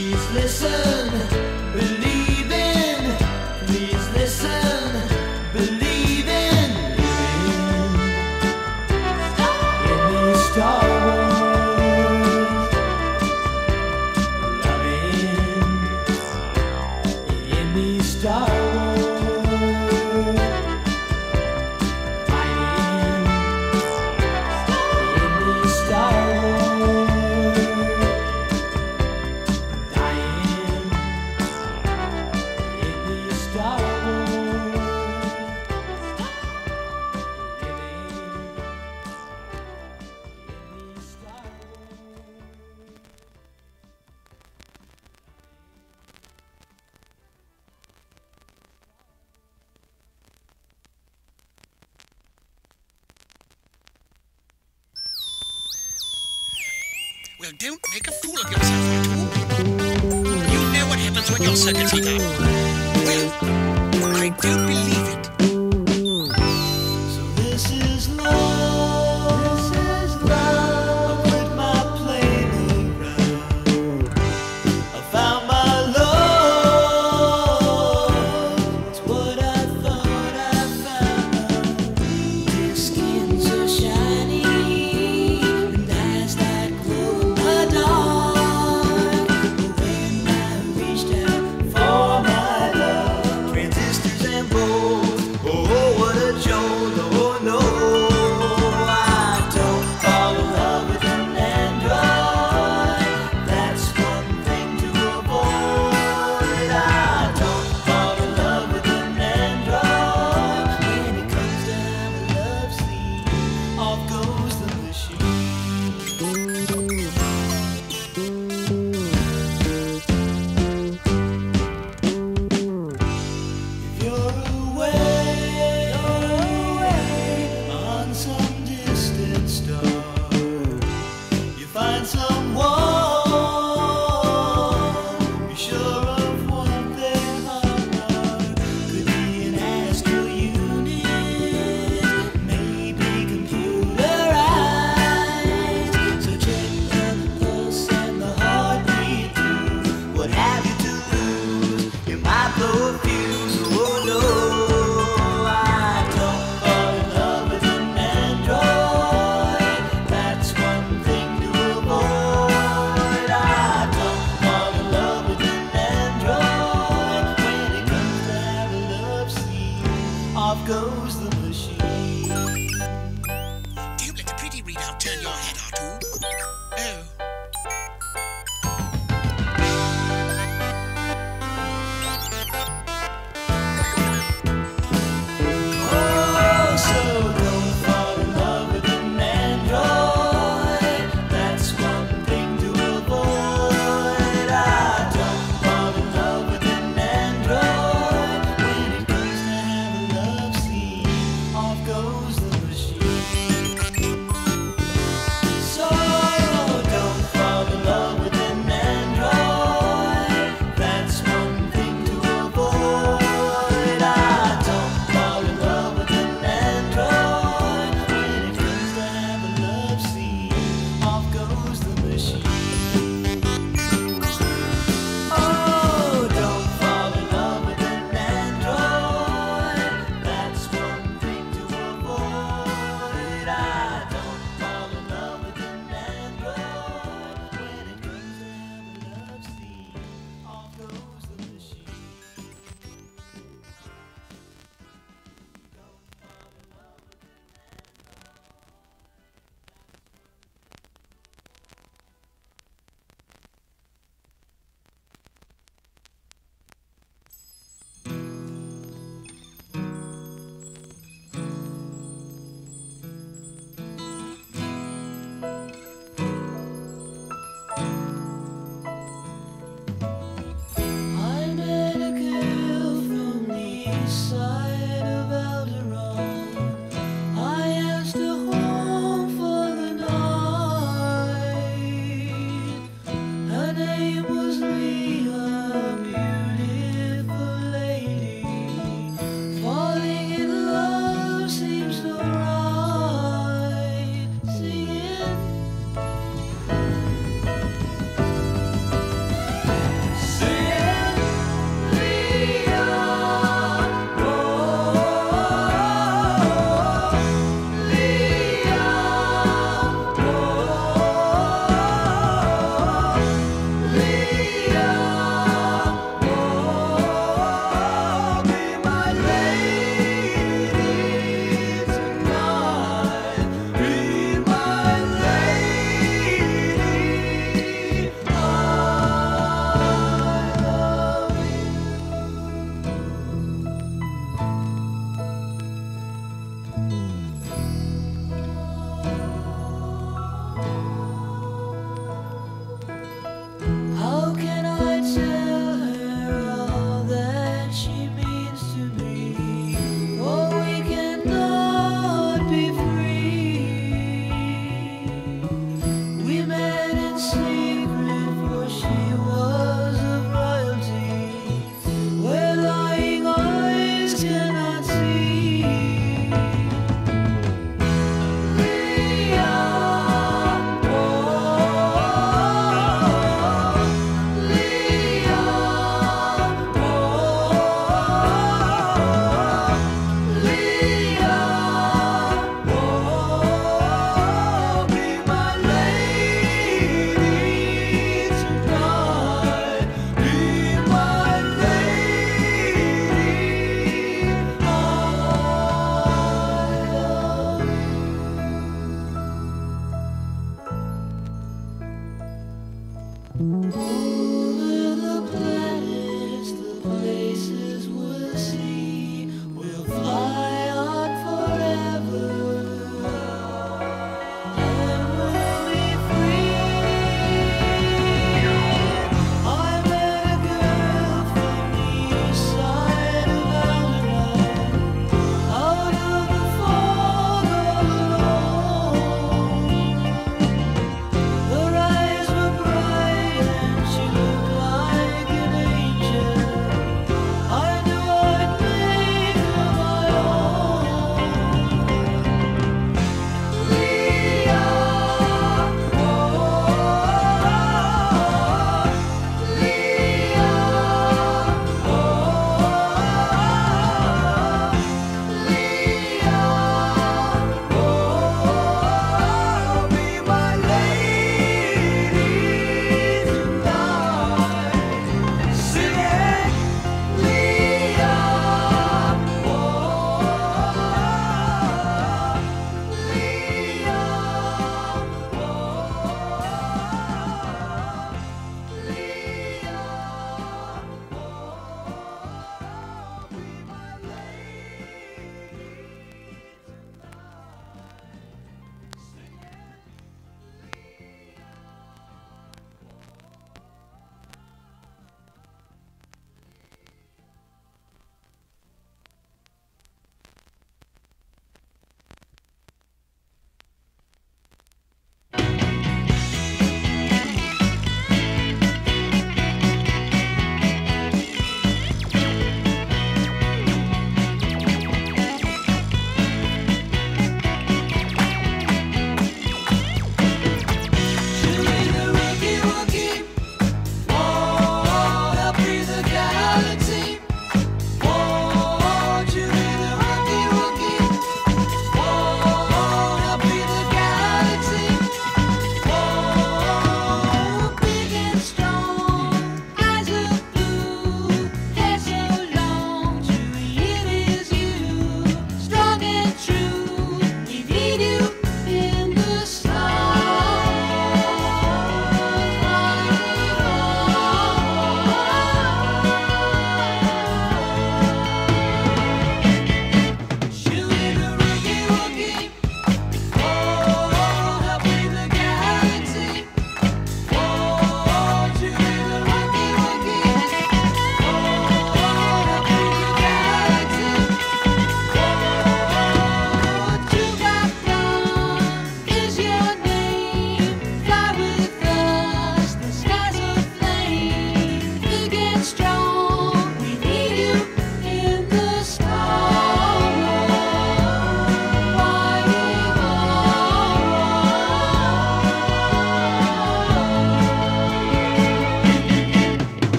Please listen, believe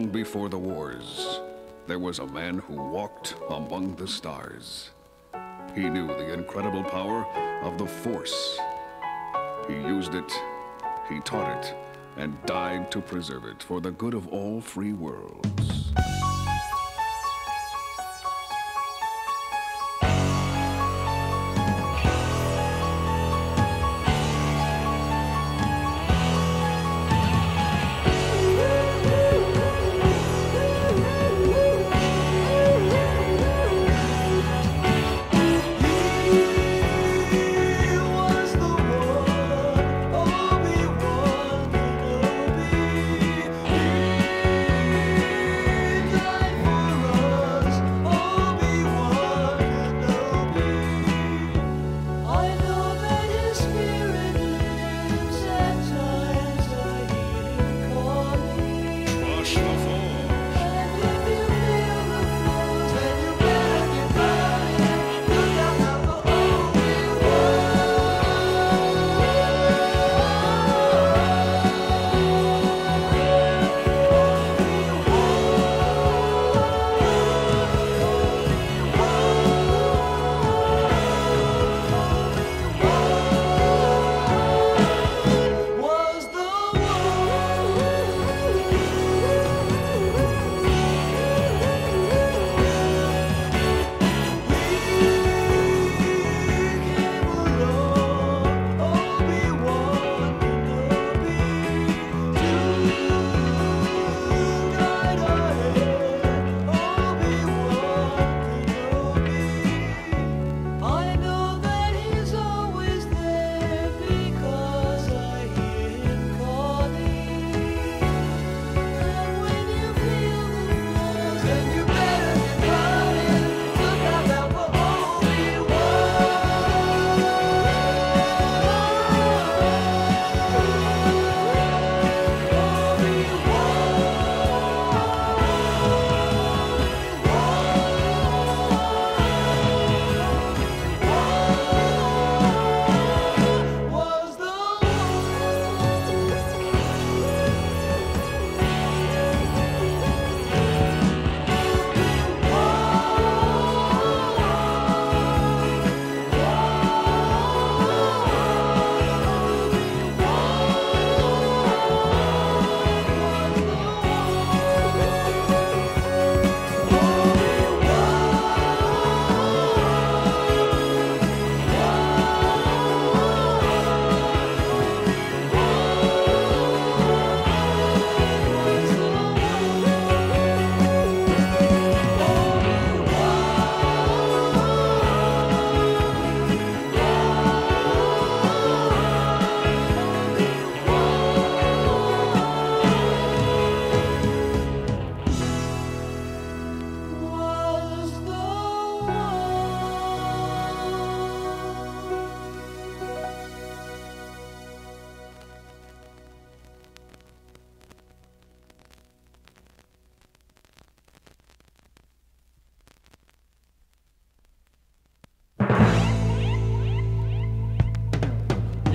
long before the wars, there was a man who walked among the stars. He knew the incredible power of the Force. He used it, he taught it, and died to preserve it for the good of all free worlds.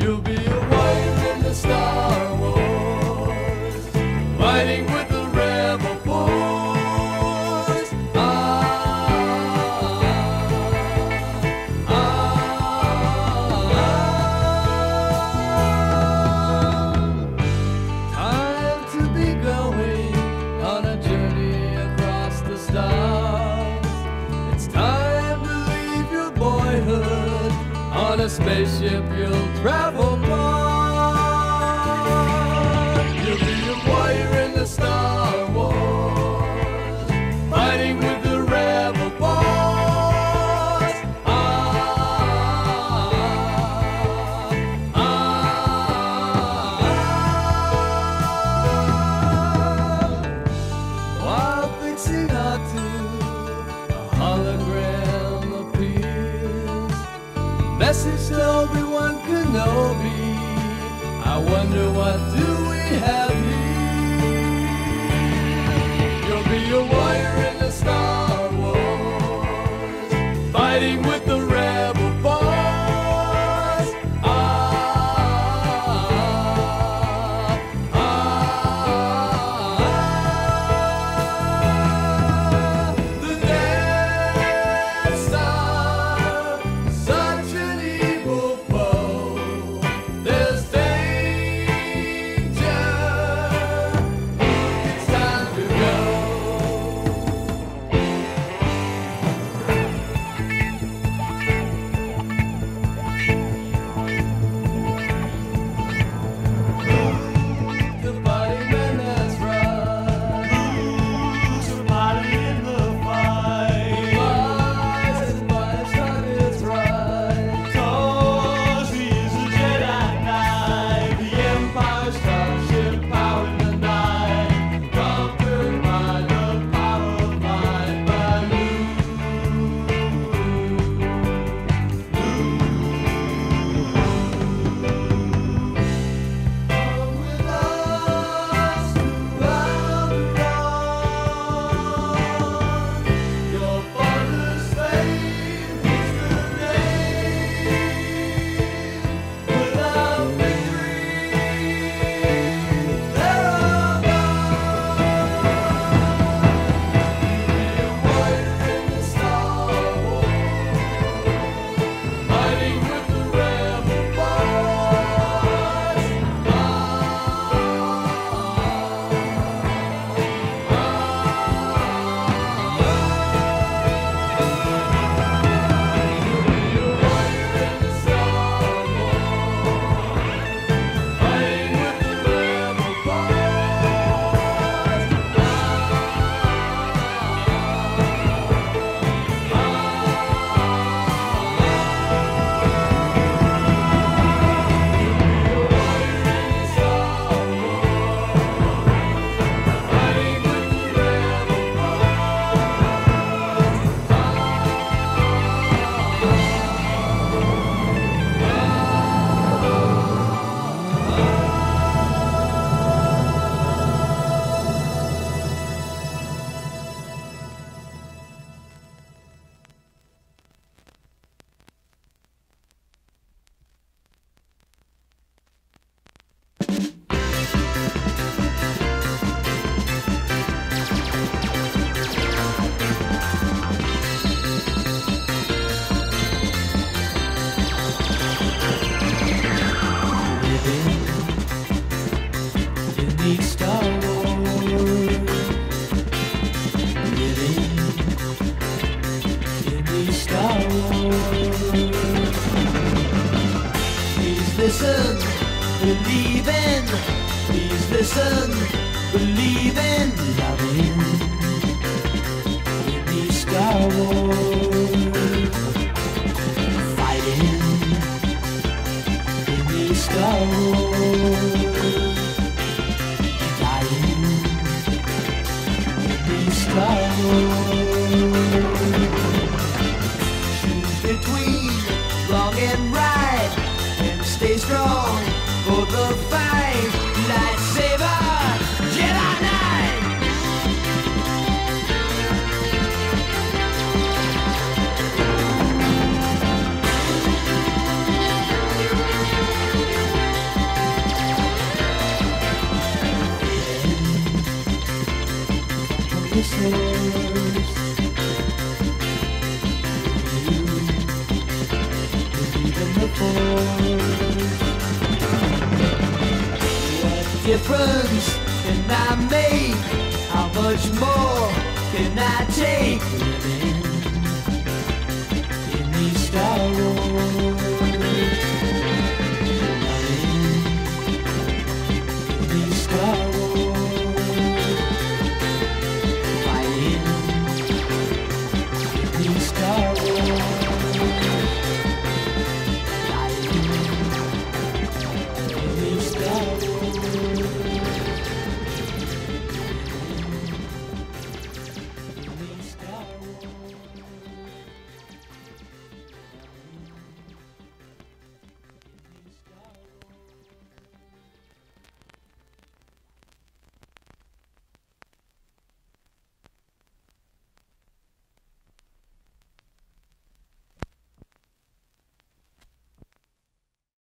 You'll be a wire in the stars. I wonder what do freestyle. Please listen, believe in. Please listen, believe in loving. Freestyle. Fighting. In this Freestyle. Dying. In this Freestyle. What difference can I make? How much more can I take